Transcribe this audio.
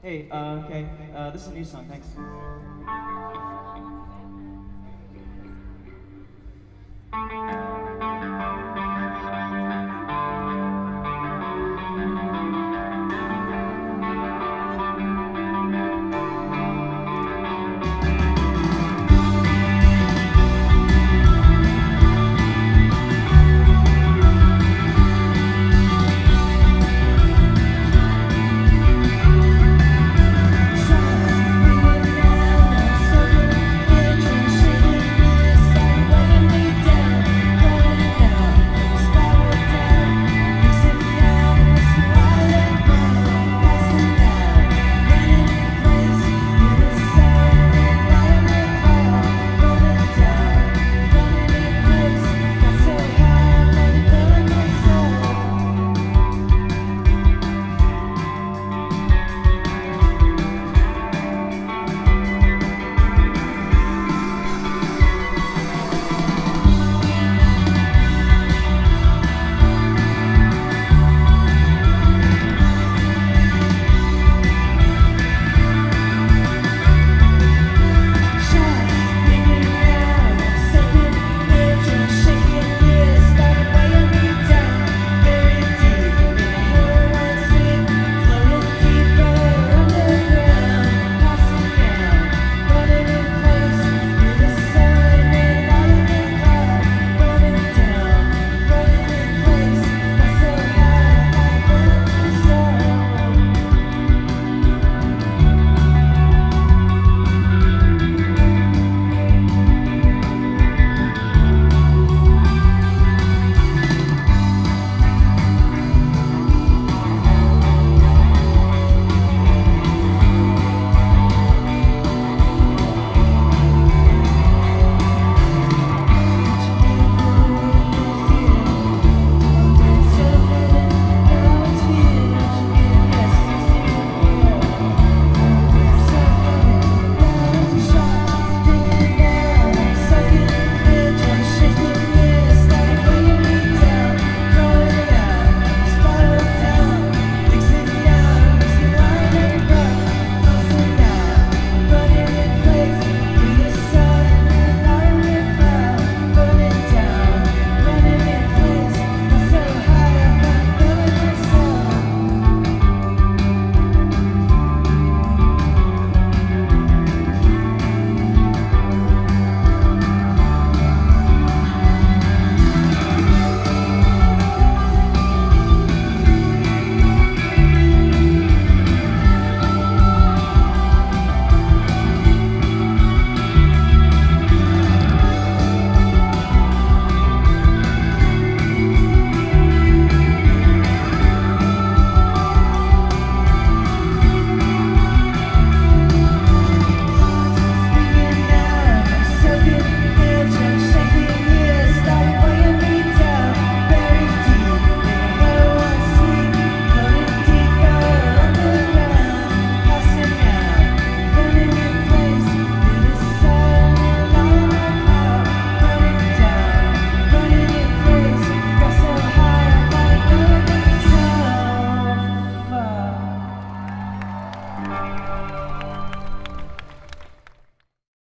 Hey, uh, okay, uh, this is a new song, thanks.